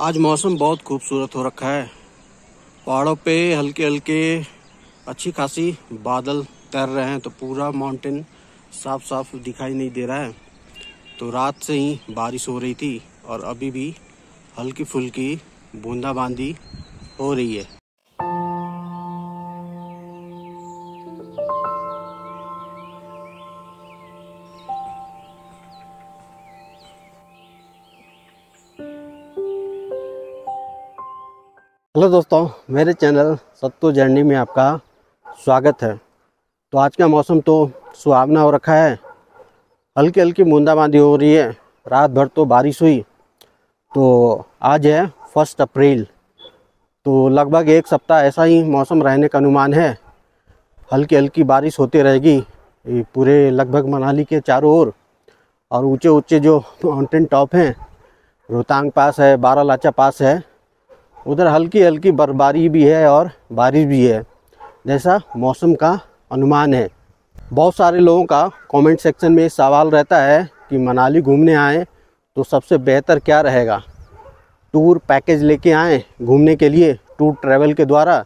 आज मौसम बहुत खूबसूरत हो रखा है। पहाड़ों पे हल्के हल्के अच्छी खासी बादल तैर रहे हैं तो पूरा माउंटेन साफ़ साफ़ दिखाई नहीं दे रहा है। तो रात से ही बारिश हो रही थी और अभी भी हल्की फुल्की बूंदाबांदी हो रही है। हेलो दोस्तों, मेरे चैनल सत्तू जर्नी में आपका स्वागत है। तो आज का मौसम तो सुहावना हो रखा है। हल्की हल्की बूंदाबांदी हो रही है, रात भर तो बारिश हुई। तो आज है फ़र्स्ट अप्रैल तो लगभग एक सप्ताह ऐसा ही मौसम रहने का अनुमान है। हल्की हल्की बारिश होती रहेगी पूरे लगभग मनाली के चारों ओर। और ऊँचे ऊँचे जो माउंटेन टॉप हैं, रोहतांग पास है, बारालाचा पास है उधर हल्की हल्की बर्फबारी भी है और बारिश भी है। जैसा मौसम का अनुमान है। बहुत सारे लोगों का कमेंट सेक्शन में सवाल रहता है कि मनाली घूमने आए तो सबसे बेहतर क्या रहेगा? टूर पैकेज लेके आएँ घूमने के लिए टूर ट्रैवल के द्वारा,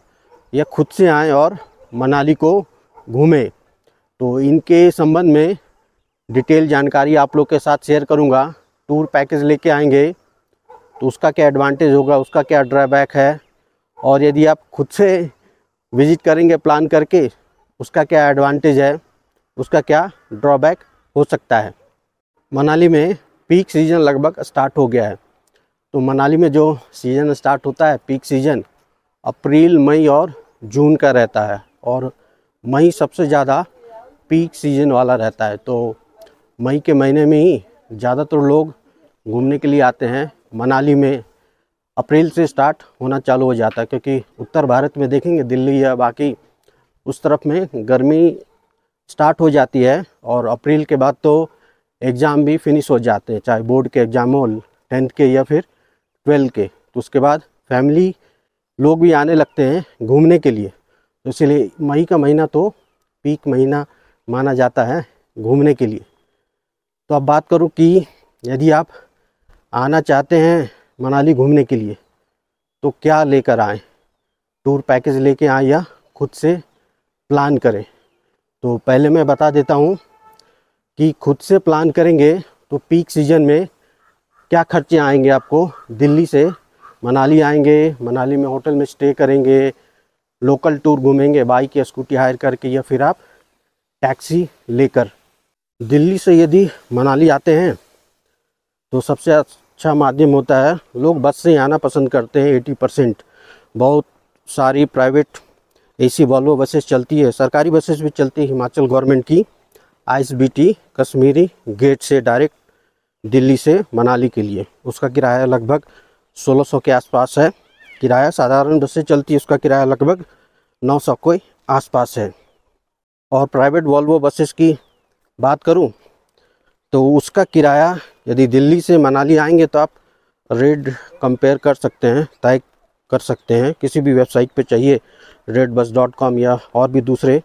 या खुद से आएँ और मनाली को घूमें? तो इनके संबंध में डिटेल जानकारी आप लोग के साथ शेयर करूँगा। टूर पैकेज लेके आएँगे तो उसका क्या एडवांटेज होगा, उसका क्या ड्रॉबैक है? और यदि आप खुद से विज़िट करेंगे प्लान करके, उसका क्या एडवांटेज है? उसका क्या ड्रॉबैक हो सकता है? मनाली में पीक सीज़न लगभग स्टार्ट हो गया है। तो मनाली में जो सीज़न स्टार्ट होता है पीक सीज़न अप्रैल, मई और जून का रहता है। और मई सबसे ज़्यादा पीक सीज़न वाला रहता है। तो मई के महीने में ही ज़्यादातर लोग घूमने के लिए आते हैं। मनाली में अप्रैल से स्टार्ट होना चालू हो जाता है, क्योंकि उत्तर भारत में देखेंगे, दिल्ली या बाकी उस तरफ़ में गर्मी स्टार्ट हो जाती है और अप्रैल के बाद तो एग्ज़ाम भी फिनिश हो जाते हैं, चाहे बोर्ड के एग्ज़ाम हो, टेंथ के या फिर ट्वेल्थ के। तो उसके बाद फैमिली लोग भी आने लगते हैं घूमने के लिए। तो इसलिए मई का महीना तो पीक महीना माना जाता है घूमने के लिए। तो अब बात करूँ कि यदि आप आना चाहते हैं मनाली घूमने के लिए तो क्या लेकर आएँ? टूर पैकेज लेके आएँ या खुद से प्लान करें? तो पहले मैं बता देता हूँ कि खुद से प्लान करेंगे तो पीक सीज़न में क्या खर्चे आएँगे आपको? दिल्ली से मनाली आएँगे, मनाली में होटल में स्टे करेंगे, लोकल टूर घूमेंगे, बाइक या स्कूटी हायर करके या फिर आप टैक्सी लेकर। दिल्ली से यदि मनाली आते हैं तो सबसे अच्छा माध्यम होता है, लोग बस से आना पसंद करते हैं एटी परसेंट। बहुत सारी प्राइवेट एसी वॉल्वो बसेस चलती है, सरकारी बसेस भी चलती है हिमाचल गवर्नमेंट की, आईएसबीटी, कश्मीरी गेट से डायरेक्ट दिल्ली से मनाली के लिए। उसका किराया लगभग 1600 के आसपास है। किराया साधारण बसें चलती है, उसका किराया लगभग 900 के आसपास है। और प्राइवेट वॉल्वो बसेस की बात करूँ तो उसका किराया यदि दिल्ली से मनाली आएँगे तो आप रेट कंपेयर कर सकते हैं, तय कर सकते हैं। किसी भी वेबसाइट पे चाहिए रेड बस डॉट कॉम या और भी दूसरे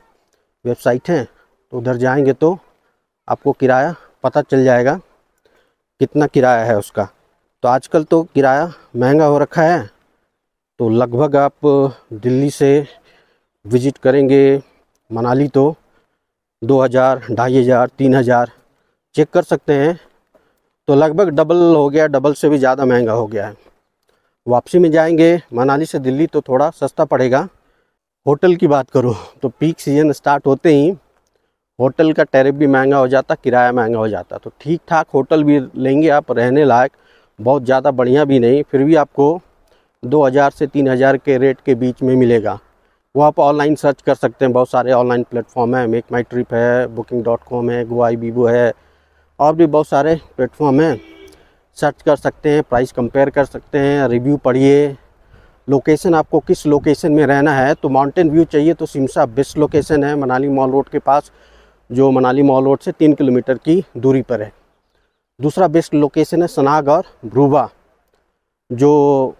वेबसाइट हैं तो उधर जाएँगे तो आपको किराया पता चल जाएगा कितना किराया है उसका। तो आजकल तो किराया महँगा हो रखा है तो लगभग आप दिल्ली से विज़िट करेंगे मनाली तो दो हज़ार, ढाई हज़ार, तीन हज़ार चेक कर सकते हैं। तो लगभग डबल हो गया, डबल से भी ज़्यादा महँगा हो गया है। वापसी में जाएँगे, मनाली से दिल्ली तो थोड़ा सस्ता पड़ेगा। होटल की बात करूँ तो पीक सीज़न स्टार्ट होते ही होटल का टैरिफ भी महँगा हो जाता, किराया महँगा हो जाता। तो ठीक ठाक होटल भी लेंगे आप, रहने लायक, बहुत ज़्यादा बढ़िया भी नहीं, फिर भी आपको 2000 से 3000 के रेट के बीच में मिलेगा। वो आप ऑनलाइन सर्च कर सकते हैं, बहुत सारे ऑनलाइन प्लेटफॉर्म है। मेक माई ट्रिप है, बुकिंग डॉट कॉम है गोवाई बीबो है और भी बहुत सारे प्लेटफॉर्म हैं। सर्च कर सकते हैं प्राइस कंपेयर कर सकते हैं रिव्यू पढ़िए। लोकेशन आपको किस लोकेशन में रहना है? तो माउंटेन व्यू चाहिए तो सिमसा बेस्ट लोकेशन है मनाली मॉल रोड के पास, जो मनाली मॉल रोड से तीन किलोमीटर की दूरी पर है। दूसरा बेस्ट लोकेशन है सनाग और ब्रूबा जो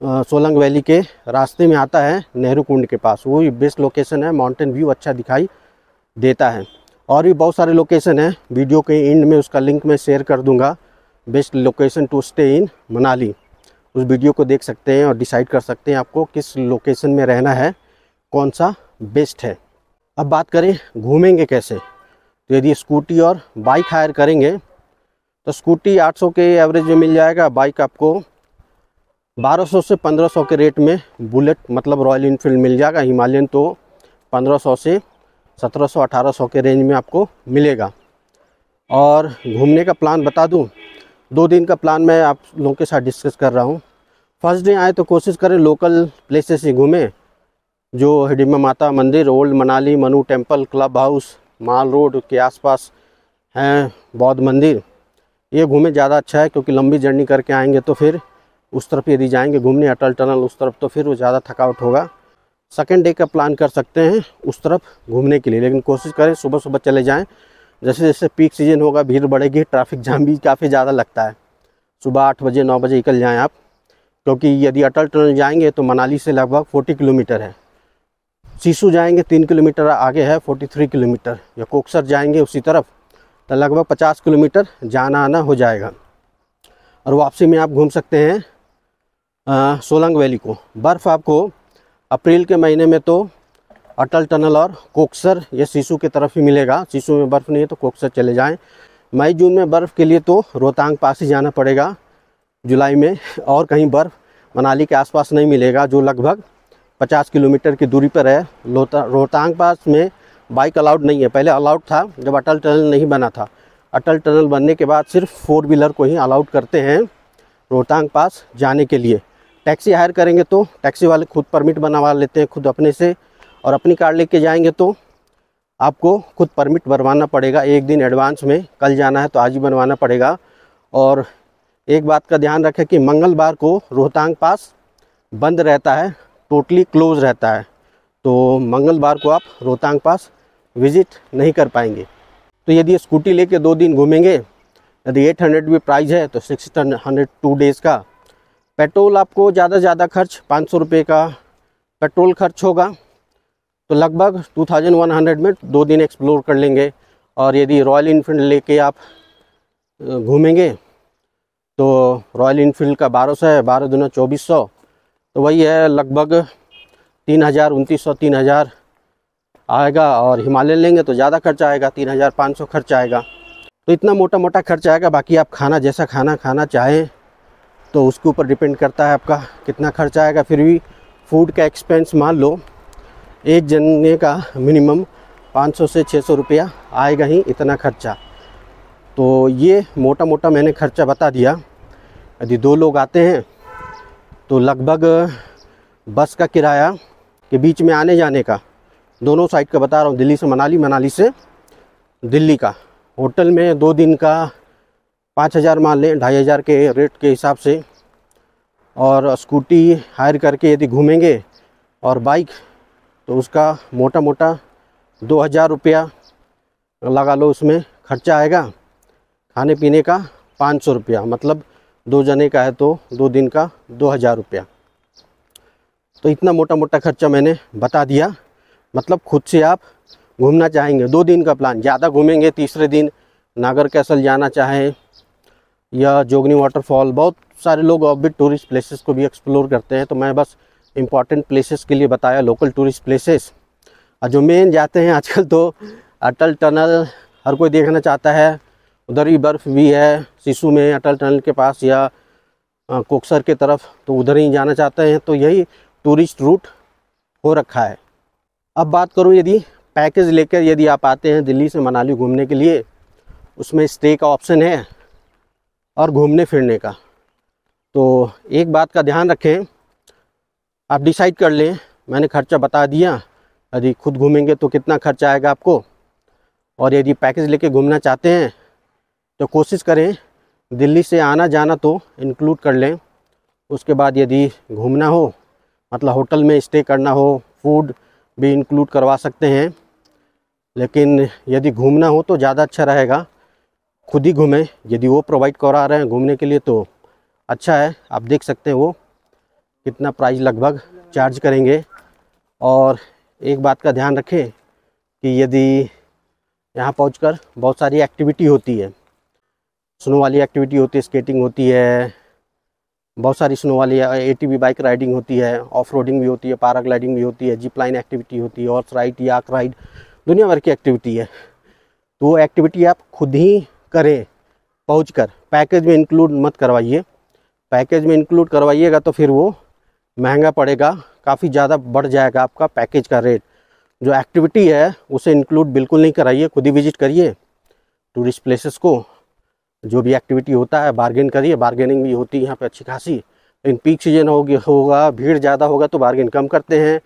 सोलंग वैली के रास्ते में आता है, नेहरू कुंड के पास। वो भी बेस्ट लोकेशन है माउंटेन व्यू अच्छा दिखाई देता है। और भी बहुत सारे लोकेशन हैं। वीडियो के एंड में उसका लिंक मैं शेयर कर दूँगा। Best location to stay in Manali उस वीडियो को देख सकते हैं और डिसाइड कर सकते हैं आपको किस लोकेशन में रहना है, कौन सा बेस्ट है। अब बात करें, घूमेंगे कैसे? तो यदि स्कूटी और बाइक हायर करेंगे तो स्कूटी 800 के एवरेज में मिल जाएगा। बाइक आपको 1200 से 1500 के रेट में बुलेट मतलब रॉयल इनफील्ड मिल जाएगा। हिमालयन तो 1500 से 1700 1800 के रेंज में आपको मिलेगा। और घूमने का प्लान बता दूँ, दो दिन का प्लान मैं आप लोगों के साथ डिस्कस कर रहा हूँ। फ़र्स्ट डे आए तो कोशिश करें लोकल प्लेसेस ही घूमें, जो Hidimba Mata Mandir, old Manali, Manu temple, club house, mall road के आसपास हैं, बौद्ध मंदिर। ये घूमें ज़्यादा अच्छा है, क्योंकि लंबी जर्नी करके आएँगे तो फिर उस तरफ़ यदि जाएँगे घूमने, अटल टनल उस तरफ़ तो फिर वो ज़्यादा थकावट होगा। सेकेंड डे का प्लान कर सकते हैं उस तरफ़ घूमने के लिए। लेकिन कोशिश करें सुबह सुबह चले जाएँ। जैसे जैसे पीक सीज़न होगा, भीड़ बढ़ेगी ट्रैफ़िक जाम भी काफ़ी ज़्यादा लगता है। सुबह आठ बजे, नौ बजे निकल जाएँ आप। क्योंकि यदि अटल टनल जाएँगे तो मनाली से लगभग फोर्टी किलोमीटर है। सीसू जाएँगे तीन किलोमीटर आगे है फोर्टी थ्री किलोमीटर। या कोकसर जाएँगे उसी तरफ़ तो लगभग पचास किलोमीटर जाना आना हो जाएगा। और वापसी में आप घूम सकते हैं सोलंग वैली को। बर्फ़ आपको अप्रैल के महीने में तो अटल टनल और कोकसर, ये सीसू की तरफ़ ही मिलेगा। सीसू में बर्फ़ नहीं है तो कोकसर चले जाएँ। मई, जून में बर्फ़ के लिए तो रोहतांग पास ही जाना पड़ेगा। जुलाई में और कहीं बर्फ़ मनाली के आसपास नहीं मिलेगा, जो लगभग 50 किलोमीटर की दूरी पर है। रोहतांग पास में बाइक अलाउड नहीं है। पहले अलाउड था जब अटल टनल नहीं बना था। अटल टनल बनने के बाद सिर्फ़ फोर व्हीलर को ही अलाउड करते हैं रोहतांग पास जाने के लिए। टैक्सी हायर करेंगे तो टैक्सी वाले खुद परमिट बनवा लेते हैं खुद अपने से और अपनी कार लेके जाएँगे तो आपको खुद परमिट बनवाना पड़ेगा। एक दिन एडवांस में कल जाना है तो आज ही बनवाना पड़ेगा। और एक बात का ध्यान रखें कि मंगलवार को रोहतांग पास बंद रहता है, टोटली क्लोज रहता है। तो मंगलवार को आप रोहतांग पास विज़िट नहीं कर पाएँगे। तो यदि स्कूटी लेके दो दिन घूमेंगे, यदि 800 भी प्राइस है तो सिक्स हंड्रेड टू डेज़ का पेट्रोल आपको ज़्यादा से ज़्यादा खर्च पाँच सौ रुपये का पेट्रोल खर्च होगा। तो लगभग 2100 में दो दिन एक्सप्लोर कर लेंगे और यदि रॉयल इनफील्ड लेके आप घूमेंगे तो रॉयल इनफील्ड का बारह सौ है, बारह दुना चौबीस सौ। तो वही है, लगभग तीन हज़ार उनतीस सौ, तीन हज़ार आएगा और हिमालय लेंगे तो ज़्यादा खर्चा आएगा, तीन हज़ार पाँच सौ खर्च आएगा। तो इतना मोटा मोटा खर्च आएगा, बाकी आप खाना जैसा खाना खाना चाहें तो उसके ऊपर डिपेंड करता है आपका कितना खर्चा आएगा। फिर भी फ़ूड का एक्सपेंस मान लो, एक जने का मिनिमम 500 से 600 रुपया आएगा ही इतना खर्चा। तो ये मोटा मोटा मैंने खर्चा बता दिया। यदि दो लोग आते हैं तो लगभग बस का किराया के बीच में आने जाने का, दोनों साइड का बता रहा हूँ, दिल्ली से मनाली मनाली से दिल्ली का। होटल में दो दिन का पाँच हज़ार मान लें, ढाई हज़ार के रेट के हिसाब से। और स्कूटी हायर करके यदि घूमेंगे और बाइक तो उसका मोटा मोटा दो हज़ार रुपया लगा लो उसमें, खर्चा आएगा। खाने पीने का पाँच सौ रुपया मतलब दो जने का है तो दो दिन का दो हज़ार रुपया। तो इतना मोटा मोटा खर्चा मैंने बता दिया। मतलब खुद से आप घूमना चाहेंगे, दो दिन का प्लान ज़्यादा घूमेंगे, तीसरे दिन नागर कैसल जाना चाहें या जोगनी वाटरफॉल बहुत सारे लोग भी टूरिस्ट प्लेसेस को भी एक्सप्लोर करते हैं तो मैं बस इंपॉर्टेंट प्लेसेस के लिए बताया लोकल टूरिस्ट प्लेसेस और जो मेन जाते हैं आजकल तो अटल टनल, हर कोई देखना चाहता है। उधर ही बर्फ़ भी है सिसु में अटल टनल के पास या कोकसर के तरफ़ तो उधर ही जाना चाहते हैं तो यही टूरिस्ट रूट हो रखा है। अब बात करूँ यदि पैकेज लेकर यदि आप आते हैं दिल्ली से मनाली घूमने के लिए, उसमें स्टे का ऑप्शन है। और घूमने फिरने का। तो एक बात का ध्यान रखें, आप डिसाइड कर लें, मैंने खर्चा बता दिया, यदि खुद घूमेंगे तो कितना खर्चा आएगा आपको? और यदि पैकेज लेके घूमना चाहते हैं तो कोशिश करें, दिल्ली से आना जाना तो इंक्लूड कर लें। उसके बाद यदि घूमना हो मतलब होटल में स्टे करना हो फ़ूड भी इंक्लूड करवा सकते हैं। लेकिन यदि घूमना हो तो ज़्यादा अच्छा रहेगा। खुद ही घूमें। यदि वो प्रोवाइड करा रहे हैं घूमने के लिए तो अच्छा है। आप देख सकते हैं वो कितना प्राइस लगभग चार्ज करेंगे। और एक बात का ध्यान रखें कि यदि यहाँ पहुँच बहुत सारी एक्टिविटी होती है। स्नो वाली एक्टिविटी होती है स्केटिंग होती है, बहुत सारी स्नो वाली ए टी बाइक राइडिंग होती है ऑफ़ रोडिंग भी होती है पैराग्लाइडिंग भी होती है जिप लाइन एक्टिविटी होती है हॉर्स राइड याक राइड दुनिया भर की एक्टिविटी है। तो वो एक्टिविटी आप खुद ही करें, पहुँच कर। पैकेज में इंक्लूड मत करवाइए। पैकेज में इंक्लूड करवाइएगा तो फिर वो महँगा पड़ेगा, काफ़ी ज़्यादा बढ़ जाएगा आपका पैकेज का रेट जो एक्टिविटी है, उसे इंक्लूड बिल्कुल नहीं कराइए, खुद ही विज़िट करिए। टूरिस्ट प्लेसेस को जो भी एक्टिविटी होता है बार्गेन करिए। बार्गेनिंग भी होती है यहाँ पे अच्छी खासी। लेकिन पीक सीज़न होगी होगा, भीड़ ज़्यादा होगा तो बार्गेन कम करते हैं।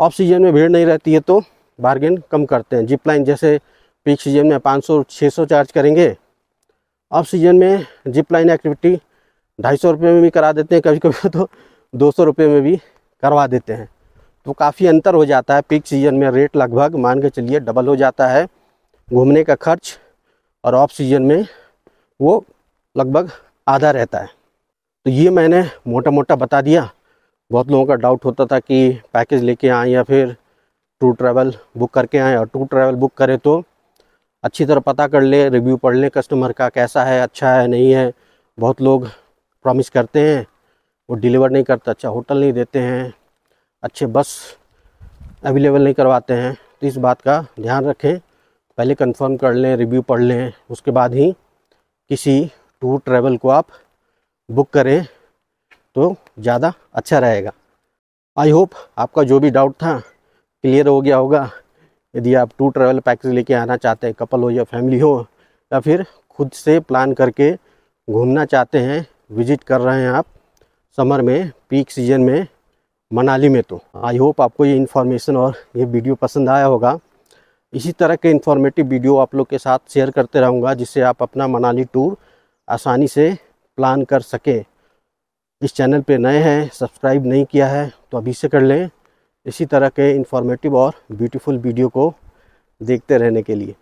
ऑफ़ सीज़न में भीड़ नहीं रहती है तो बार्गेन कम करते हैं। जिप लाइन जैसे पीक सीज़न में 500 600 चार्ज करेंगे। ऑफ़ सीज़न में जिप लाइन एक्टिविटी ढाई सौ रुपये में भी करा देते हैं कभी कभी तो दो सौ रुपये में भी करवा देते हैं। तो काफ़ी अंतर हो जाता है पीक सीज़न में, रेट लगभग मान के चलिए डबल हो जाता है घूमने का खर्च और ऑफ़ सीज़न में वो लगभग आधा रहता है। तो ये मैंने मोटा मोटा बता दिया। बहुत लोगों का डाउट होता था कि पैकेज लेके आएँ या फिर टूर ट्रैवल बुक करके आएँ और टूर ट्रैवल बुक करें तो अच्छी तरह पता कर ले रिव्यू पढ़ लें कस्टमर का कैसा है अच्छा है, नहीं है। बहुत लोग प्रॉमिस करते हैं, वो डिलीवर नहीं करते अच्छा होटल नहीं देते हैं, अच्छे बस अवेलेबल नहीं करवाते हैं। तो इस बात का ध्यान रखें, पहले कंफर्म कर लें रिव्यू पढ़ लें, उसके बाद ही किसी टूर ट्रैवल को आप बुक करें तो ज़्यादा अच्छा रहेगा। आई होप आपका जो भी डाउट था क्लियर हो गया होगा। यदि आप टूर ट्रैवल पैकेज लेके आना चाहते हैं, कपल हो या फैमिली हो, या फिर खुद से प्लान करके घूमना चाहते हैं, विज़िट कर रहे हैं आप, समर में, पीक सीज़न में, मनाली में तो। आई होप आपको ये इन्फॉर्मेशन और ये वीडियो पसंद आया होगा। इसी तरह के इन्फॉर्मेटिव वीडियो आप लोग के साथ शेयर करते रहूँगा, जिससे आप अपना मनाली टूर आसानी से प्लान कर सकें। इस चैनल पे नए हैं सब्सक्राइब नहीं किया है तो अभी से कर लें। इसी तरह के इन्फॉर्मेटिव और ब्यूटीफुल वीडियो को देखते रहने के लिए।